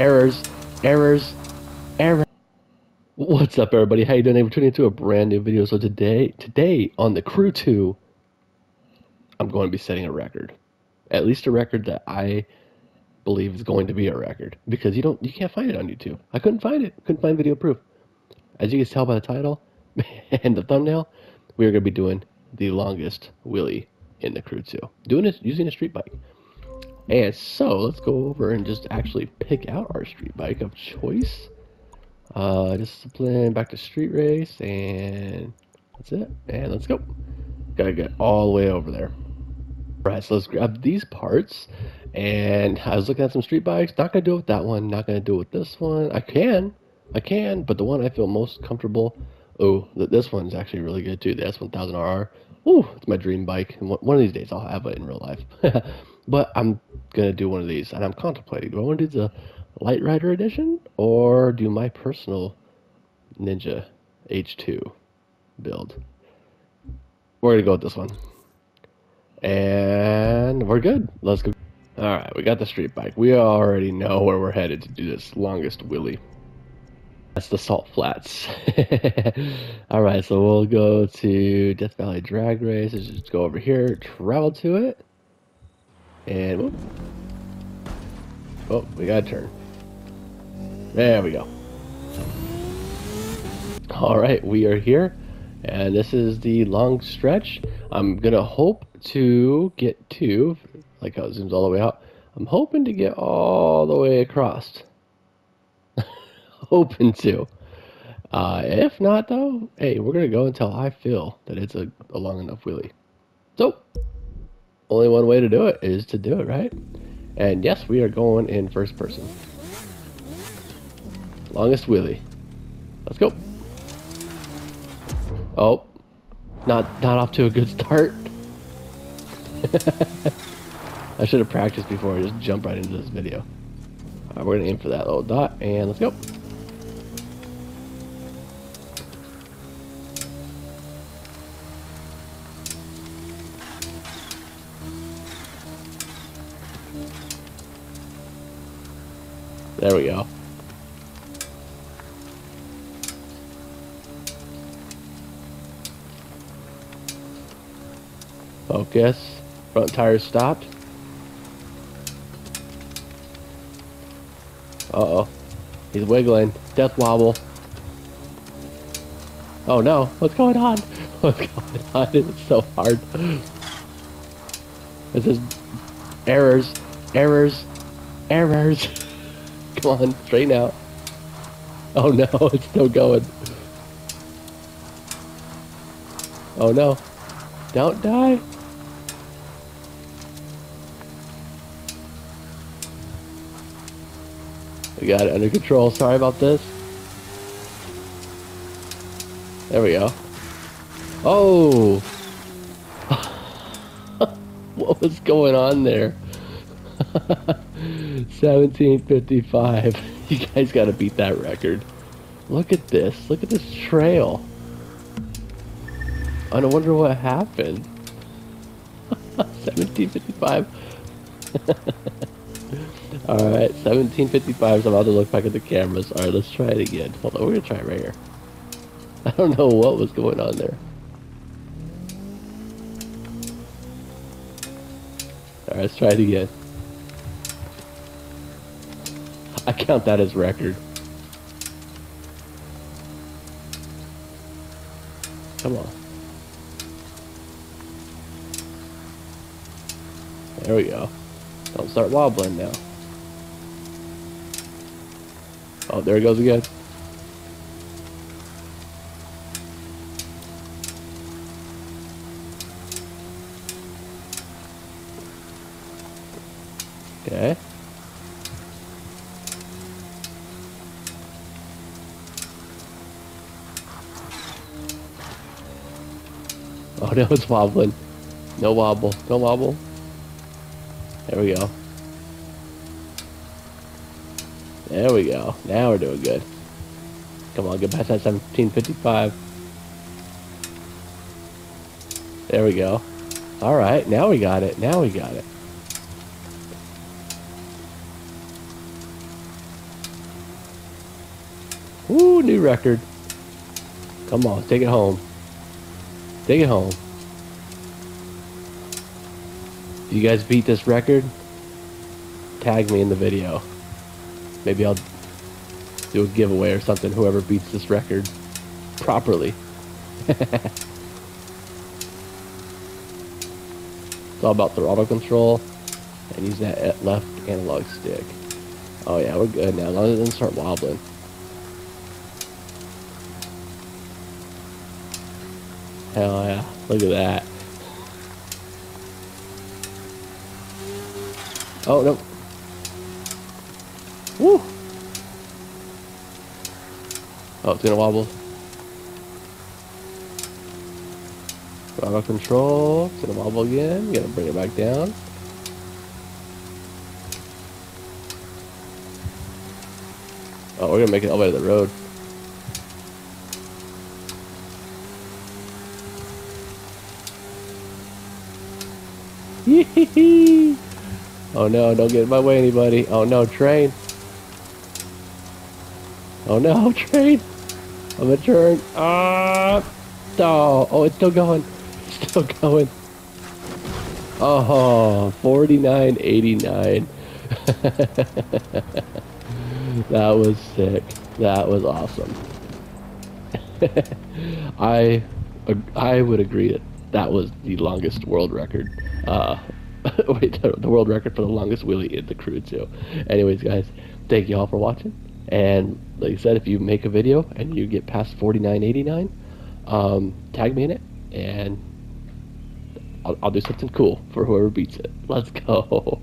errors, errors, errors. What's up, everybody? How you doing? We're tuning into a brand new video. So today, today on the Crew 2, I'm going to be setting a record. At least a record that I believe is going to be a record because you don't, you can't find it on YouTube. I couldn't find it. Couldn't find video proof. As you can tell by the title and the thumbnail, we are going to be doing the longest wheelie in the Crew 2, doing it using a street bike. And so let's go over and just actually pick out our street bike of choice. Uh, discipline, back to street race, and that's it. And let's go. Gotta get all the way over there. Right, so let's grab these parts. And I was looking at some street bikes. Not gonna do it with that one. Not gonna do it with this one. I can, I can, but the one I feel most comfortable. Oh, this one's actually really good too. The S1000RR. Ooh, it's my dream bike. And One of these days I'll have it in real life. but I'm gonna do one of these, and I'm contemplating: do I want to do the Light Rider edition or do my personal Ninja H2 build? We're gonna go with this one, and we're good. Let's go. All right, we got the street bike. We already know where we're headed to do this longest wheelie. That's the Salt Flats. All right, so we'll go to Death Valley Drag Race. Let's just go over here, travel to it, and oh, we got to turn. There we go. All right, we are here, and this is the long stretch. I'm gonna hope to get to, like how it zooms all the way out. I'm hoping to get all the way across. hoping to. Uh, if not, though, hey, we're gonna go until I feel that it's a, a long enough wheelie. So, only one way to do it is to do it, right? And yes, we are going in first person. Longest wheelie. Let's go. Oh, not not off to a good start. I should have practiced before I just jump right into this video. Right, we're gonna aim for that little dot and let's go. There we go. Focus. Front tire stopped. Uh-oh. He's wiggling. Death wobble. Oh no. What's going on? What's going on? It's so hard. This is errors. Errors. Errors. Come on. Straighten out. Oh no. It's still going. Oh no. Don't die. We got it under control. Sorry about this. There we go. Oh! what was going on there? 1755. You guys got to beat that record. Look at this. Look at this trail. I don't wonder what happened. 1755. Alright, 1755, so I'm about to look back at the cameras. Alright, let's try it again. Hold on, we're gonna try it right here. I don't know what was going on there. Alright, let's try it again. I count that as record. Come on. There we go. Don't start wobbling now. Oh, there it goes again. Okay. Oh, no, it's wobbling. No wobble. No wobble. There we go. There we go. Now we're doing good. Come on, get past that 1755. There we go. All right, now we got it. Now we got it. Woo, new record. Come on, take it home. Take it home. You guys beat this record, tag me in the video. Maybe I'll do a giveaway or something, whoever beats this record properly. it's all about throttle control and use that left analog stick. Oh yeah, we're good now. As long as it doesn't start wobbling. Hell yeah, look at that. Oh, no. Woo! Oh, it's gonna wobble. Throttle control, it's gonna wobble again, gotta bring it back down. Oh, we're gonna make it all the way to the road. Oh no, don't get in my way, anybody. Oh no, train. Oh no, train. I'm gonna turn. Ah! Oh, oh, it's still going. It's still going. Oh, 49.89. that was sick. That was awesome. I I would agree that that was the longest world record. Uh, wait, the, the world record for the longest wheelie in the Crew 2. Anyways, guys, thank you all for watching. And like I said, if you make a video and you get past 49.89, um, tag me in it, and I'll, I'll do something cool for whoever beats it. Let's go.